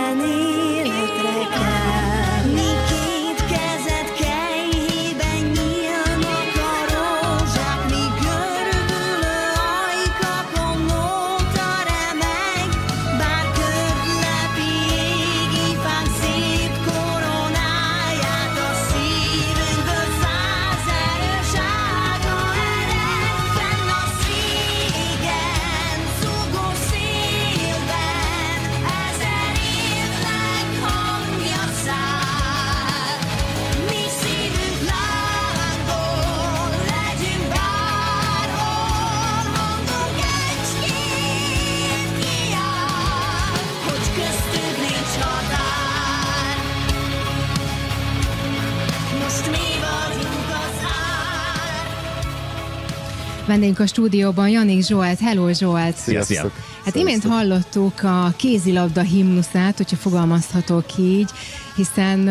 many Vendégünk a stúdióban Janik Zsolt. Hello Zsolt! Sziasztok! Hát imént hallottuk a kézilabda himnuszát, hogyha fogalmazhatok így, hiszen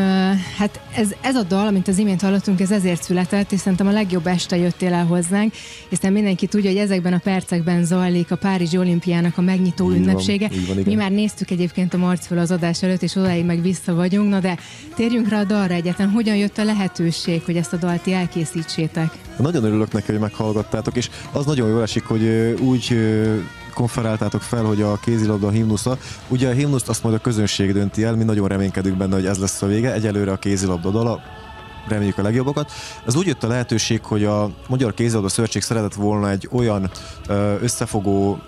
hát ez, ez a dal, amit az imént hallottunk, ez ezért született, és szerintem a legjobb este jöttél el hozzánk, hiszen mindenki tudja, hogy ezekben a percekben zajlik a Párizsi olimpiának a megnyitó Így ünnepsége. van, van, igen. Mi már néztük egyébként a Marcföl az adás előtt, és odáig meg vissza vagyunk, na de térjünk rá a dalra egyetlen. Hogyan jött a lehetőség, hogy ezt a dalt ti elkészítsétek? Nagyon örülök neki, hogy meghallgattátok, és az nagyon jól esik, hogy úgy konferáltátok fel, hogy a kézilabda a himnusza. Ugye a himnuszt azt majd a közönség dönti el, mi nagyon reménykedünk benne, hogy ez lesz a vége. Egyelőre a kézilabda dala, reméljük a legjobbakat. Ez úgy jött a lehetőség, hogy a Magyar Kézilabda Szövetség szeretett volna egy olyan összefogó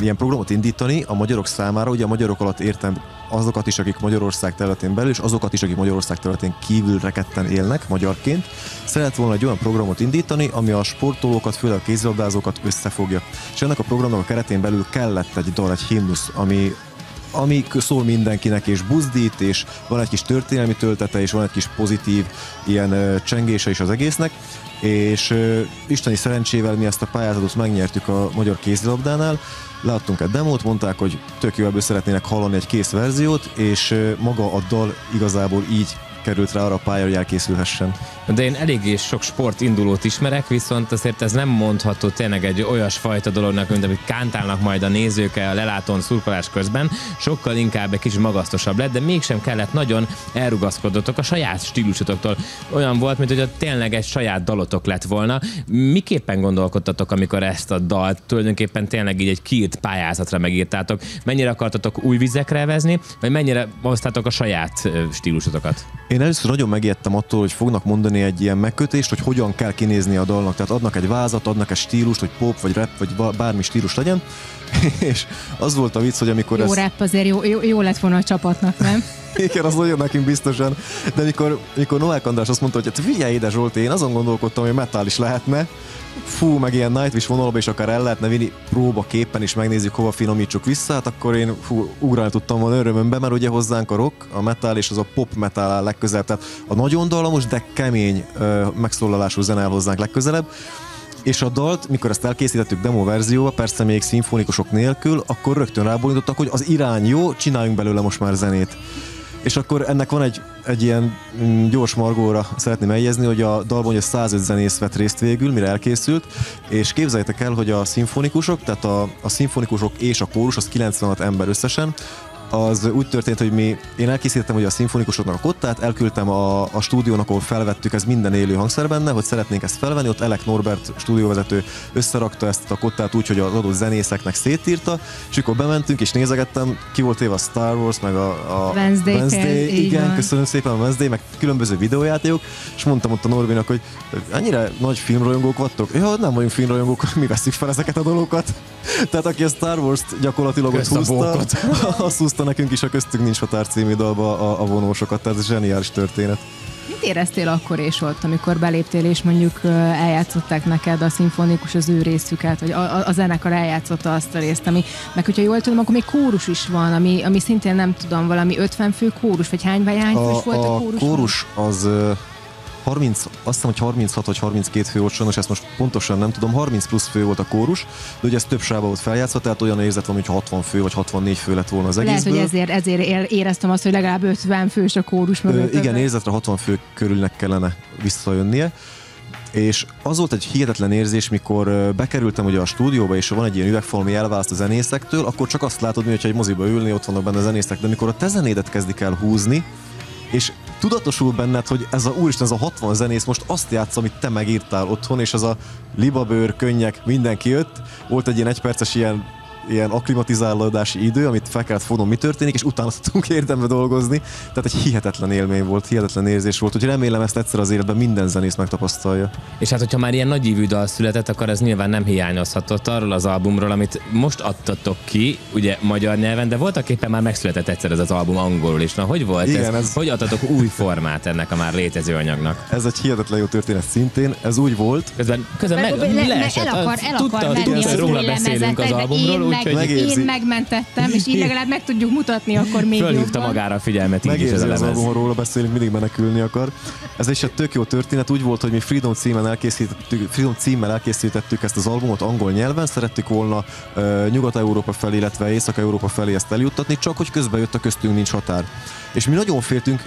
ilyen programot indítani a magyarok számára, ugye a magyarok alatt értem azokat is, akik Magyarország területén belül, és azokat is, akik Magyarország területén kívül reketten élnek magyarként. Szeret volna egy olyan programot indítani, ami a sportolókat, főleg a kézilabdázókat összefogja. És ennek a programnak a keretén belül kellett egy dal, egy himnusz, ami ami szól mindenkinek, és buzdít, és van egy kis történelmi töltete, és van egy kis pozitív ilyen csengése is az egésznek, és isteni szerencsével mi ezt a pályázatot megnyertük a magyar kézilabdánál, Láttunk egy demót, mondták, hogy tök jó ebből szeretnének hallani egy kész verziót, és maga a dal igazából így került rá arra a pályára, hogy elkészülhessen. De én eléggé sok sport indulót ismerek, viszont azért ez nem mondható tényleg egy olyasfajta dolognak, mint amit kántálnak majd a nézők a lelátón szurkolás közben. Sokkal inkább egy kicsit magasztosabb lett, de mégsem kellett nagyon elrugaszkodotok a saját stílusotoktól. Olyan volt, mint hogy a tényleg egy saját dalotok lett volna. Miképpen gondolkodtatok, amikor ezt a dalt tulajdonképpen tényleg így egy kiírt pályázatra megírtátok? Mennyire akartatok új vizekre vezni, vagy mennyire hoztátok a saját stílusotokat? Én először nagyon megijedtem attól, hogy fognak mondani egy ilyen megkötést, hogy hogyan kell kinézni a dalnak. Tehát adnak egy vázat, adnak egy stílust, hogy pop, vagy rap, vagy bármi stílus legyen. És az volt a vicc, hogy amikor Jó ez... rap azért jó, jó, jó lett volna a csapatnak, nem? Igen, az nagyon nekünk biztosan. De mikor, mikor Novák András azt mondta, hogy hát figyelj ide Zsolti, én azon gondolkodtam, hogy metal is lehetne. Fú, meg ilyen Nightwish vonalba is akár el lehetne vinni próba képen is megnézzük, hova finomítsuk vissza, hát akkor én fú, ugrálni tudtam volna örömömbe, mert ugye hozzánk a rock, a metal és az a pop metal áll legközelebb. Tehát a nagyon dallamos, de kemény ö, megszólalású zene áll hozzánk legközelebb. És a dalt, mikor ezt elkészítettük demo verzióba, persze még szimfonikusok nélkül, akkor rögtön rábólintottak, hogy az irány jó, csináljunk belőle most már zenét. És akkor ennek van egy, egy ilyen mm, gyors margóra szeretném eljezni, hogy a dalban ugye 105 zenész vett részt végül, mire elkészült, és képzeljétek el, hogy a szimfonikusok, tehát a, a szimfonikusok és a kórus, az 96 ember összesen, az úgy történt, hogy mi, én elkészítettem ugye a szimfonikusoknak a kottát, elküldtem a, a stúdiónak, ahol felvettük, ez minden élő hangszer benne, hogy szeretnénk ezt felvenni, ott Elek Norbert stúdióvezető összerakta ezt a kottát úgy, hogy az adott zenészeknek szétírta, és akkor bementünk és nézegettem, ki volt éve a Star Wars, meg a, a Wednesday Tales, így igen, van. köszönöm szépen a Wednesday, meg különböző videójátékok, és mondtam ott a Norbinak, hogy ennyire nagy filmrajongók vagytok? Ja, nem vagyunk filmrajongók, mi veszük fel ezeket a dolgokat. Tehát aki a Star Wars-t gyakorlatilag ott Kösz a húzta, azt húzta nekünk is a Köztünk Nincs Határ című dalba a, a vonósokat, tehát ez zseniális történet. Mit éreztél akkor és ott, amikor beléptél, és mondjuk eljátszották neked a szimfonikus az ő részüket, vagy a, a, a zenekar eljátszotta azt a részt, ami, meg hogyha jól tudom, akkor még kórus is van, ami, ami szintén nem tudom, valami 50 fő kórus, vagy hány, vagy hány A, volt a a kórus? kórus az ö, 30, azt hiszem, hogy 36 vagy 32 fő volt, sajnos ezt most pontosan nem tudom, 30 plusz fő volt a kórus, de ugye ez több sávba volt feljátszva, tehát olyan érzet van, hogy 60 fő vagy 64 fő lett volna az Lehet, egészből. hogy ezért, ezért ér- éreztem azt, hogy legalább 50 fős a kórus Ö, mögött. igen, érzetre 60 fő körülnek kellene visszajönnie. És az volt egy hihetetlen érzés, mikor bekerültem ugye a stúdióba, és van egy ilyen üvegfal, ami elválaszt a zenészektől, akkor csak azt látod, mintha egy moziba ülni, ott vannak benne a zenészek, de mikor a te zenédet kezdik el húzni, és tudatosul benned, hogy ez a úristen, ez a 60 zenész most azt játsz, amit te megírtál otthon, és az a libabőr, könnyek, mindenki jött. Volt egy ilyen egyperces ilyen ilyen akklimatizálódási idő, amit fel kellett fognom, mi történik, és utána tudtunk érdembe dolgozni. Tehát egy hihetetlen élmény volt, hihetetlen érzés volt, úgyhogy remélem ezt egyszer az életben minden zenész megtapasztalja. És hát, hogyha már ilyen nagyívű dal született, akkor ez nyilván nem hiányozhatott arról az albumról, amit most adtatok ki, ugye magyar nyelven, de voltak éppen már megszületett egyszer ez az album angolul is. Na, hogy volt Igen, ez? ez- Hogy adtatok új formát ennek a már létező anyagnak? Ez egy hihetetlen jó történet szintén, ez úgy volt, Közben, közben Meg- meg, le- le- leesett. el akar- el tudta, akar tudta, hogy az róla beszélünk az albumról, meg, Megérzi. én megmentettem, és így legalább meg tudjuk mutatni akkor még Fölhívta jobban. magára a figyelmet így is ez Megérzi az albumról, róla beszélünk, mindig menekülni akar. Ez is egy tök jó történet, úgy volt, hogy mi Freedom címen elkészítettük, Freedom címmel elkészítettük ezt az albumot angol nyelven, szerettük volna uh, Nyugat-Európa felé, illetve Észak-Európa felé ezt eljuttatni, csak hogy közben jött a köztünk nincs határ. És mi nagyon féltünk,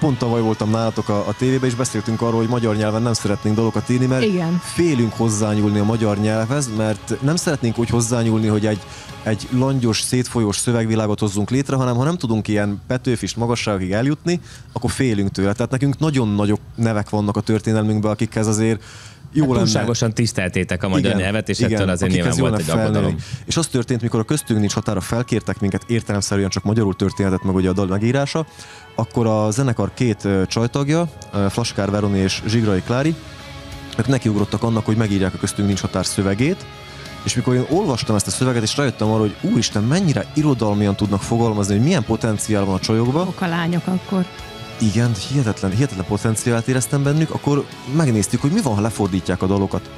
pont tavaly voltam nálatok a, a tévében, és beszéltünk arról, hogy magyar nyelven nem szeretnénk dolgokat írni, mert Igen. félünk hozzányúlni a magyar nyelvhez, mert nem szeretnénk úgy hozzányúlni, hogy egy, egy langyos, szétfolyós szövegvilágot hozzunk létre, hanem ha nem tudunk ilyen petőfist magasságokig eljutni, akkor félünk tőle. Tehát nekünk nagyon nagyok nevek vannak a történelmünkben, akikhez azért jó Hát lenne. túlságosan tiszteltétek a magyar nyelvet, és ettől azért nyilván volt egy aggodalom. És az történt, mikor a köztünk nincs határa felkértek minket értelemszerűen csak magyarul történetet, meg ugye a dal megírása, akkor a zenekar két csajtagja, Flaskár Veroni és Zsigrai Klári, ők nekiugrottak annak, hogy megírják a köztünk nincs határ szövegét, és mikor én olvastam ezt a szöveget, és rájöttem arra, hogy úristen, mennyire irodalmian tudnak fogalmazni, hogy milyen potenciál van a csajokban,Ok a lányok akkor. igen, hihetetlen, hihetetlen potenciált éreztem bennük, akkor megnéztük, hogy mi van, ha lefordítják a dalokat.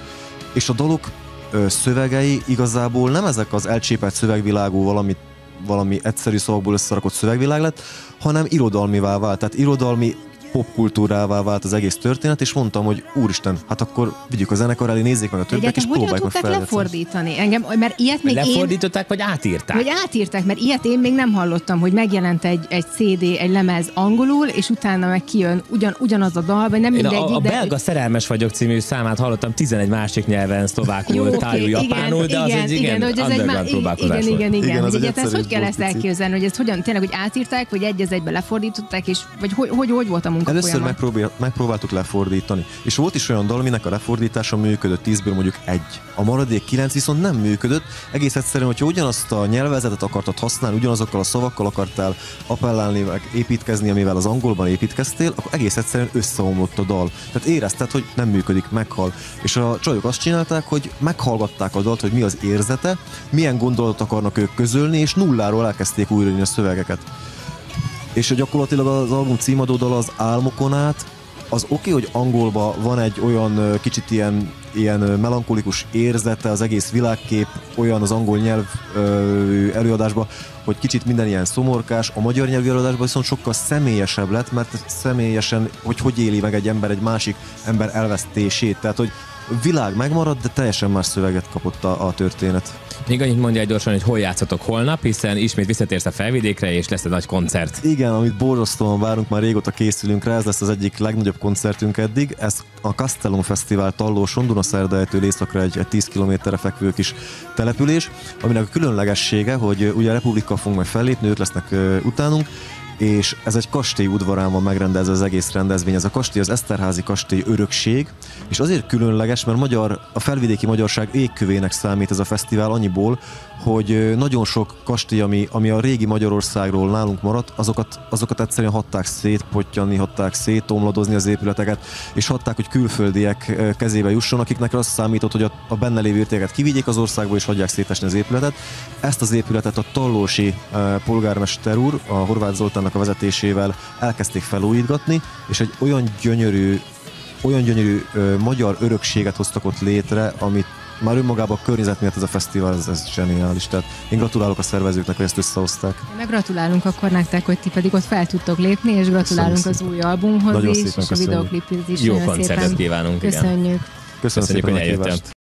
És a dalok ö, szövegei igazából nem ezek az elcsépelt szövegvilágú valami, valami egyszerű szavakból összerakott szövegvilág lett, hanem irodalmivá vált. Tehát irodalmi popkultúrává vált az egész történet, és mondtam, hogy úristen, hát akkor vigyük a zenekar elé, nézzék meg a többiek, és próbáljuk meg tudták lefordítani? Engem, mert ilyet még én... Lefordították, vagy átírták? Hogy átírták, mert ilyet én még nem hallottam, hogy megjelent egy, egy CD, egy lemez angolul, és utána meg kijön ugyan, ugyanaz a dal, vagy nem Én mindegy. a, a de- belga Szerelmes vagyok című számát hallottam 11 másik nyelven, szlovákul, tájul, japánul, de az egy igen, hogy ez egy underground má- próbálkozás igen, volt. igen, igen, Igen, az hogy kell ezt elképzelni, hogy ezt hogyan, tényleg, hogy átírták, vagy egy az egybe lefordították, és vagy hogy, hogy, hogy volt a munka Először megpróbál, megpróbáltuk lefordítani. És volt is olyan dal, aminek a lefordítása működött, 10-ből mondjuk egy. A maradék 9 viszont nem működött. Egész egyszerűen, hogyha ugyanazt a nyelvezetet akartad használni, ugyanazokkal a szavakkal akartál appellálni, meg építkezni, amivel az angolban építkeztél, akkor egész egyszerűen összeomlott a dal. Tehát érezted, hogy nem működik, meghal. És a csajok azt csinálták, hogy meghallgatták a dalt, hogy mi az érzete, milyen gondolatot akarnak ők közölni, és nulláról elkezdték újraírni a szövegeket és gyakorlatilag az album címadó dal az álmokon át, az oké, okay, hogy angolban van egy olyan kicsit ilyen, ilyen melankolikus érzete, az egész világkép olyan az angol nyelv ö, előadásban, hogy kicsit minden ilyen szomorkás, a magyar nyelvű előadásban viszont sokkal személyesebb lett, mert személyesen, hogy hogy éli meg egy ember egy másik ember elvesztését, tehát hogy világ megmarad, de teljesen más szöveget kapott a, a történet. Még annyit mondja gyorsan, hogy hol játszatok holnap, hiszen ismét visszatérsz a felvidékre, és lesz egy nagy koncert. Igen, amit borzasztóan várunk, már régóta készülünk rá, ez lesz az egyik legnagyobb koncertünk eddig. Ez a Castellum Fesztivál Tallóson, Dunaszerdejtől északra egy, egy 10 kilométerre fekvő kis település, aminek a különlegessége, hogy ugye a Republika fogunk majd fellépni, ők lesznek ö, utánunk, és ez egy kastély udvarán van megrendezve az egész rendezvény. Ez a kastély az Eszterházi kastély örökség, és azért különleges, mert magyar, a felvidéki magyarság égkövének számít ez a fesztivál annyiból, hogy nagyon sok kastély, ami, ami a régi Magyarországról nálunk maradt, azokat, azokat egyszerűen hatták szétpottyanni, hatták szétomladozni az épületeket, és hatták, hogy külföldiek kezébe jusson, akiknek az számított, hogy a, a benne lévő értéket kivigyék az országból, és hagyják szétesni az épületet. Ezt az épületet a Tallósi polgármester úr, a Horváth Zoltánnak a vezetésével elkezdték felújítgatni, és egy olyan gyönyörű olyan gyönyörű ö, magyar örökséget hoztak ott létre, amit már önmagában a környezet miatt ez a fesztivál, ez, ez zseniális. Tehát én gratulálok a szervezőknek, hogy ezt összehozták. Meg gratulálunk akkor nektek, hogy ti pedig ott fel tudtok lépni, és gratulálunk Köszönjük az új albumhoz Nagyon is, és a köszönjük. videokliphez is. Jó koncertet kívánunk, igen. Köszönjük. Köszönöm Köszönjük, szépen hogy eljöttem.